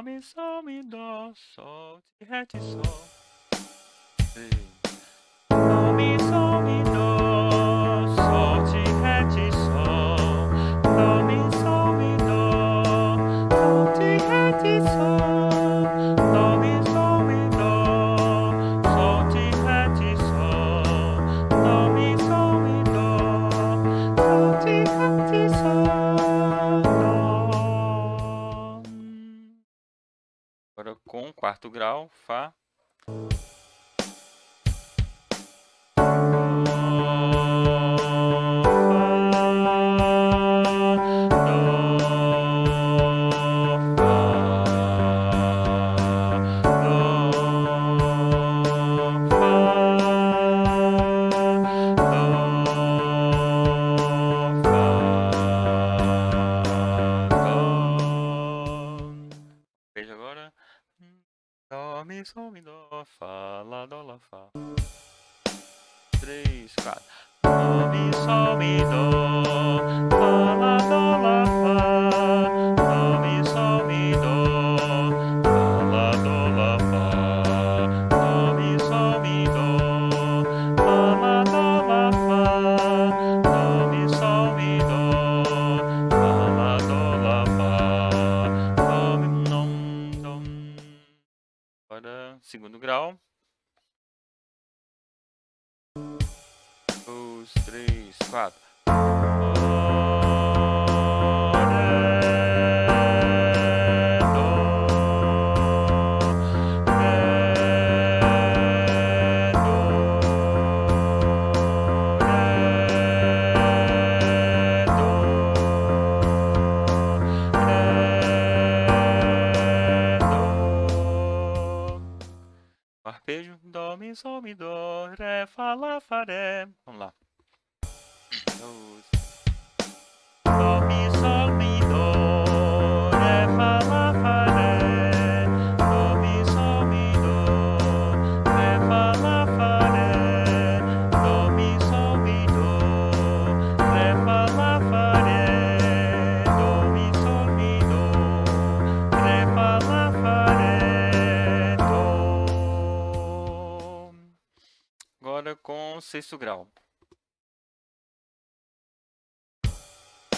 mi, sol, mi, do, so, ti, ré, ti, so. Oh. quarto grau, Fá.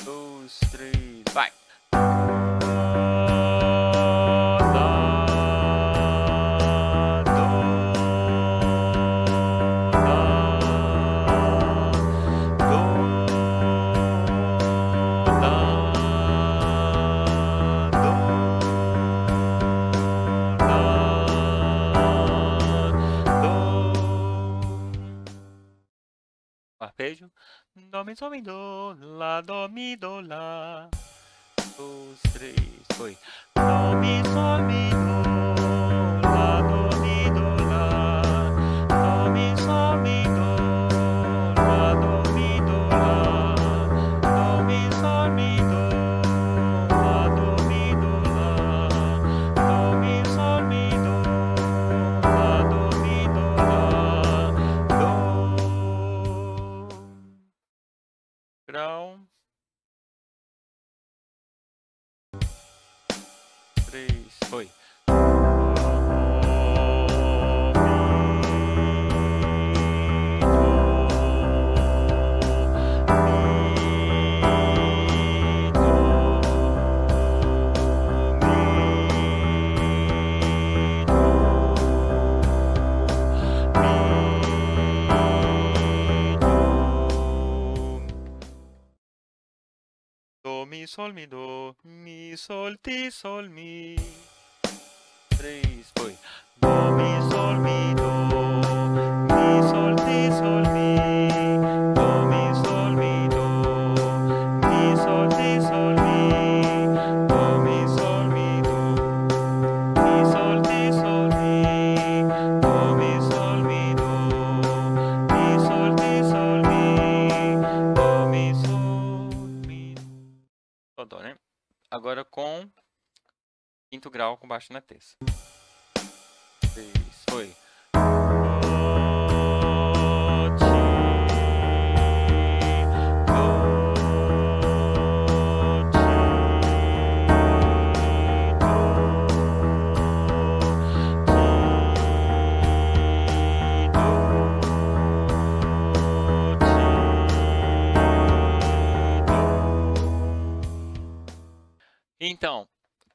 dois, três, vai! arpejo. Dó, mi, sol, mi, do, lá, dó, mi, do, lá. Um, dois, três, foi. Dó, mi, sol, mi, do. sol, mi do, mi sol, ti, sol, mi. Tres, voy. Do, mi, sol, mi, do, mi, sol, ti, sol. na terça. Isso foi. Então,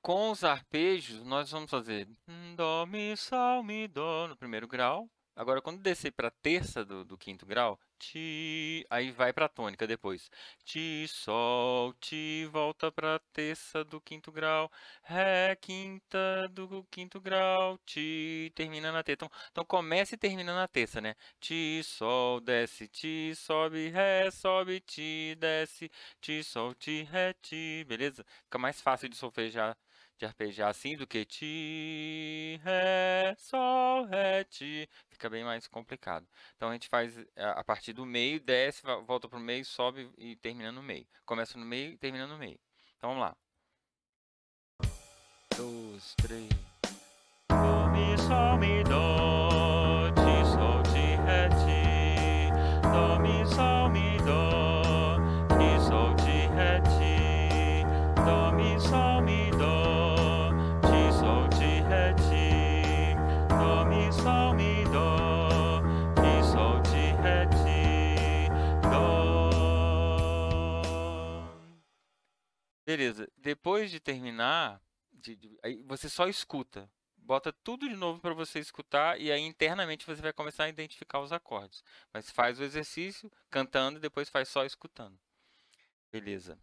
com os arpejos, nós vamos fazer Dó, Mi, Sol, Mi, Dó no primeiro grau. Agora, quando descer para a terça do, do, quinto grau, Ti, aí vai para a tônica depois. Ti, Sol, Ti, volta para a terça do quinto grau. Ré, quinta do quinto grau. Ti, termina na terça. Então, então começa e termina na terça, né? Ti, Sol, desce, Ti, sobe, Ré, sobe, Ti, desce, Ti, Sol, Ti, Ré, Ti. Beleza? Fica mais fácil de solfejar de arpejar assim do que ti, ré, sol, ré, ti. Fica bem mais complicado. Então a gente faz é, a partir do meio, desce, volta para o meio, sobe e termina no meio. Começa no meio e termina no meio. Então vamos lá. Dois, três. Dó, mi, sol, mi, dó, Beleza, depois de terminar, de, de, aí você só escuta. Bota tudo de novo para você escutar e aí internamente você vai começar a identificar os acordes. Mas faz o exercício cantando e depois faz só escutando. Beleza.